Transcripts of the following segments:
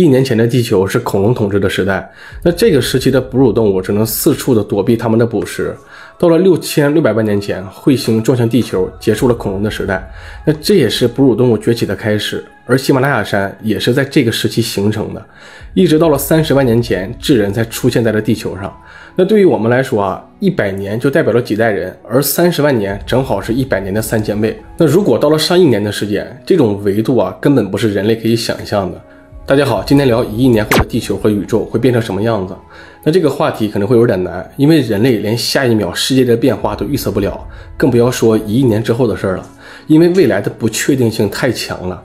亿年前的地球是恐龙统治的时代，那这个时期的哺乳动物只能四处的躲避它们的捕食。到了六千六百万年前，彗星撞向地球，结束了恐龙的时代。那这也是哺乳动物崛起的开始，而喜马拉雅山也是在这个时期形成的。一直到了三十万年前，智人才出现在了地球上。那对于我们来说啊，一百年就代表了几代人，而三十万年正好是一百年的三千倍。那如果到了上亿年的时间，这种维度啊，根本不是人类可以想象的。大家好，今天聊一亿年后的地球和宇宙会变成什么样子。那这个话题可能会有点难，因为人类连下一秒世界的变化都预测不了，更不要说一亿年之后的事儿了。因为未来的不确定性太强了。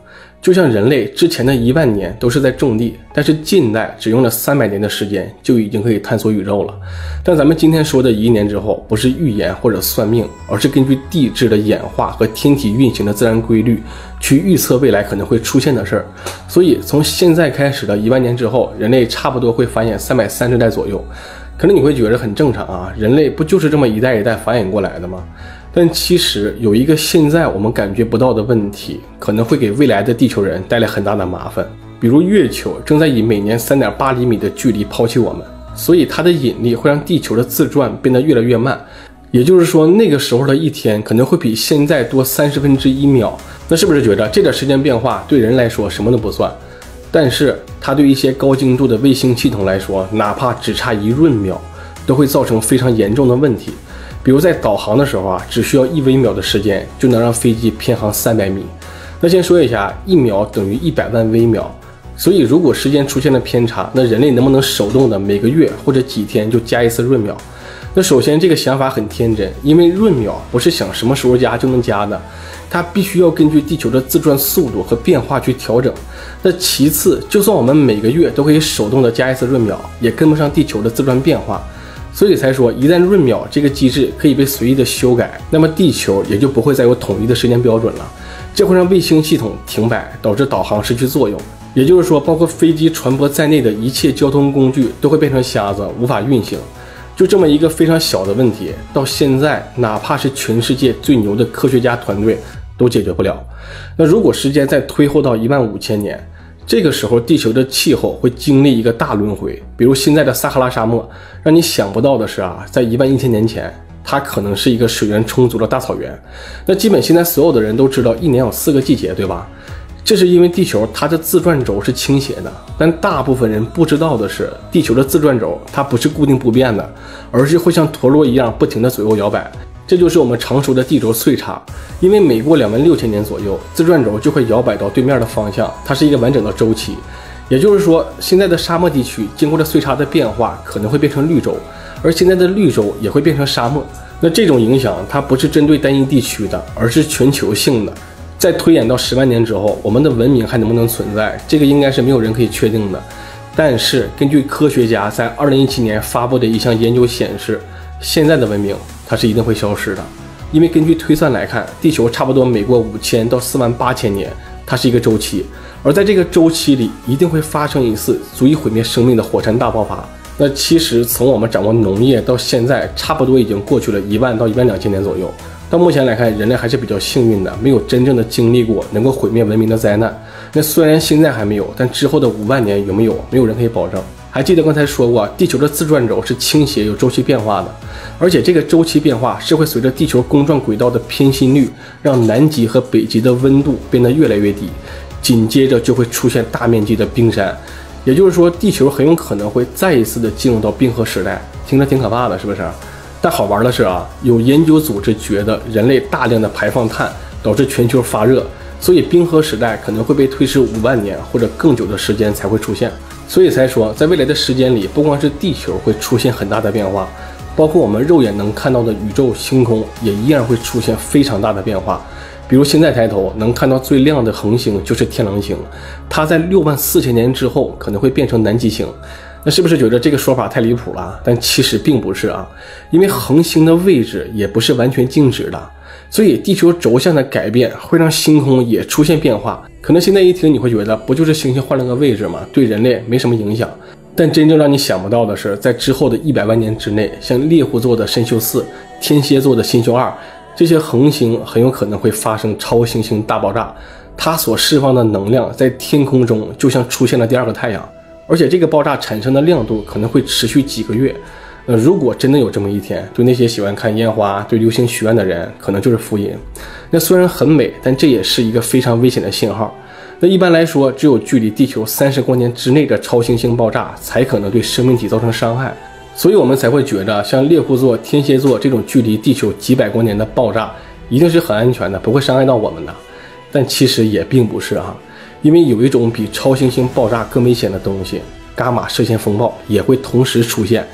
就像人类之前的一万年都是在种地，但是近代只用了三百年的时间就已经可以探索宇宙了。但咱们今天说的一亿年之后，不是预言或者算命，而是根据地质的演化和天体运行的自然规律去预测未来可能会出现的事儿。所以从现在开始的一万年之后，人类差不多会繁衍三百三十代左右。可能你会觉得很正常啊，人类不就是这么一代一代繁衍过来的吗？但其实有一个现在我们感觉不到的问题，可能会给未来的地球人带来很大的麻烦。比如月球正在以每年三点八厘米的距离抛弃我们，所以它的引力会让地球的自转变得越来越慢。也就是说，那个时候的一天可能会比现在多三十分之一秒。那是不是觉得这点时间变化对人来说什么都不算？但是它对一些高精度的卫星系统来说，哪怕只差一闰秒，都会造成非常严重的问题。比如在导航的时候啊，只需要一微秒的时间就能让飞机偏航三百米。那先说一下，一秒等于一百万微秒，所以如果时间出现了偏差，那人类能不能手动的每个月或者几天就加一次闰秒？那首先这个想法很天真，因为闰秒不是想什么时候加就能加的，它必须要根据地球的自转速度和变化去调整。那其次，就算我们每个月都可以手动的加一次闰秒，也跟不上地球的自转变化。所以才说，一旦闰秒这个机制可以被随意的修改，那么地球也就不会再有统一的时间标准了。这会让卫星系统停摆，导致导航失去作用。也就是说，包括飞机、船舶在内的一切交通工具都会变成瞎子，无法运行。就这么一个非常小的问题，到现在哪怕是全世界最牛的科学家团队都解决不了。那如果时间再推后到一万五千年？这个时候，地球的气候会经历一个大轮回。比如现在的撒哈拉沙漠，让你想不到的是啊，在一万一千年前，它可能是一个水源充足的大草原。那基本现在所有的人都知道，一年有四个季节，对吧？这是因为地球它的自转轴是倾斜的。但大部分人不知道的是，地球的自转轴它不是固定不变的，而是会像陀螺一样不停的左右摇摆。这就是我们常说的地轴岁差，因为每过两万六千年左右，自转轴就会摇摆到对面的方向，它是一个完整的周期。也就是说，现在的沙漠地区经过了岁差的变化，可能会变成绿洲，而现在的绿洲也会变成沙漠。那这种影响它不是针对单一地区的，而是全球性的。再推演到十万年之后，我们的文明还能不能存在？这个应该是没有人可以确定的。但是根据科学家在二零一七年发布的一项研究显示，现在的文明。它是一定会消失的，因为根据推算来看，地球差不多每过五千到四万八千年，它是一个周期，而在这个周期里，一定会发生一次足以毁灭生命的火山大爆发。那其实从我们掌握农业到现在，差不多已经过去了一万到一万两千年左右。到目前来看，人类还是比较幸运的，没有真正的经历过能够毁灭文明的灾难。那虽然现在还没有，但之后的五万年有没有，没有人可以保证。还记得刚才说过，地球的自转轴是倾斜、有周期变化的，而且这个周期变化是会随着地球公转轨道的偏心率，让南极和北极的温度变得越来越低，紧接着就会出现大面积的冰山，也就是说，地球很有可能会再一次的进入到冰河时代，听着挺可怕的，是不是？但好玩的是啊，有研究组织觉得人类大量的排放碳导致全球发热，所以冰河时代可能会被推迟五万年或者更久的时间才会出现。所以才说，在未来的时间里，不光是地球会出现很大的变化，包括我们肉眼能看到的宇宙星空也一样会出现非常大的变化。比如现在抬头能看到最亮的恒星就是天狼星，它在六万四千年之后可能会变成南极星。那是不是觉得这个说法太离谱了？但其实并不是啊，因为恒星的位置也不是完全静止的。所以，地球轴向的改变会让星空也出现变化。可能现在一听你会觉得，不就是星星换了个位置吗？对人类没什么影响。但真正让你想不到的是，在之后的一百万年之内，像猎户座的参宿四、天蝎座的新宿二这些恒星很有可能会发生超新星大爆炸。它所释放的能量在天空中就像出现了第二个太阳，而且这个爆炸产生的亮度可能会持续几个月。那如果真的有这么一天，对那些喜欢看烟花、对流星许愿的人，可能就是福音。那虽然很美，但这也是一个非常危险的信号。那一般来说，只有距离地球三十光年之内的超新星爆炸，才可能对生命体造成伤害。所以我们才会觉得，像猎户座、天蝎座这种距离地球几百光年的爆炸，一定是很安全的，不会伤害到我们的。但其实也并不是啊，因为有一种比超新星爆炸更危险的东西——伽马射线风暴，也会同时出现。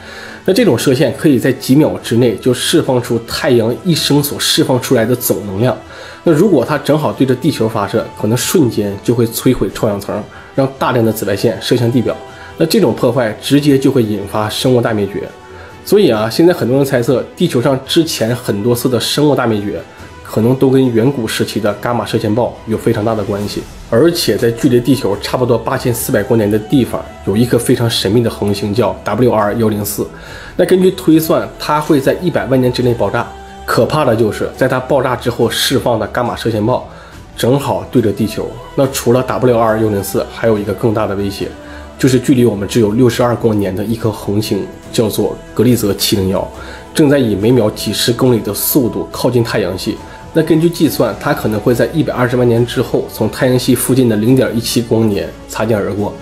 那这种射线可以在几秒之内就释放出太阳一生所释放出来的总能量。那如果它正好对着地球发射，可能瞬间就会摧毁臭氧层，让大量的紫外线射向地表。那这种破坏直接就会引发生物大灭绝。所以啊，现在很多人猜测，地球上之前很多次的生物大灭绝。可能都跟远古时期的伽马射线暴有非常大的关系，而且在距离地球差不多八千四百光年的地方，有一颗非常神秘的恒星叫 WR 幺零四。那根据推算，它会在一百万年之内爆炸。可怕的就是在它爆炸之后释放的伽马射线暴，正好对着地球。那除了 WR 幺零四，还有一个更大的威胁，就是距离我们只有六十二光年的一颗恒星，叫做格利泽七零幺，正在以每秒几十公里的速度靠近太阳系。那根据计算，它可能会在一百二十万年之后，从太阳系附近的零点一七光年擦肩而过。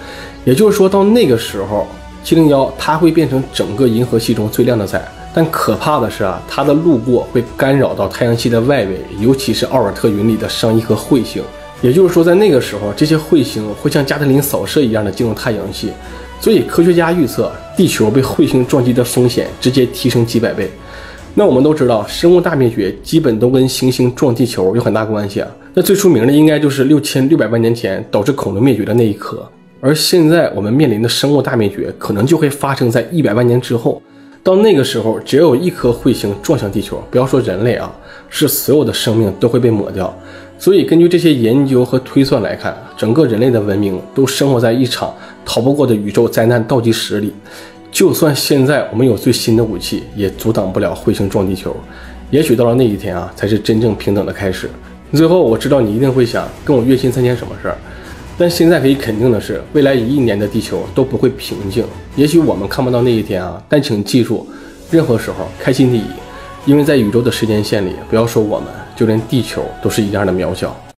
也就是说，到那个时候，七零幺它会变成整个银河系中最亮的彩。但可怕的是啊，它的路过会干扰到太阳系的外围，尤其是奥尔特云里的上亿颗彗星。也就是说，在那个时候，这些彗星会像加特林扫射一样的进入太阳系。所以，科学家预测，地球被彗星撞击的风险直接提升几百倍。那我们都知道，生物大灭绝基本都跟行星撞地球有很大关系啊。那最出名的应该就是六千六百万年前导致恐龙灭绝的那一颗。而现在我们面临的生物大灭绝，可能就会发生在一百万年之后。到那个时候，只要有一颗彗星撞向地球，不要说人类啊，是所有的生命都会被抹掉。所以根据这些研究和推算来看，整个人类的文明都生活在一场逃不过的宇宙灾难倒计时里。就算现在我们有最新的武器，也阻挡不了彗星撞地球。也许到了那一天啊，才是真正平等的开始。最后，我知道你一定会想跟我月薪三千什么事儿，但现在可以肯定的是，未来一亿年的地球都不会平静。也许我们看不到那一天啊，但请记住，任何时候开心第一，因为在宇宙的时间线里，不要说我们，就连地球都是一样的渺小。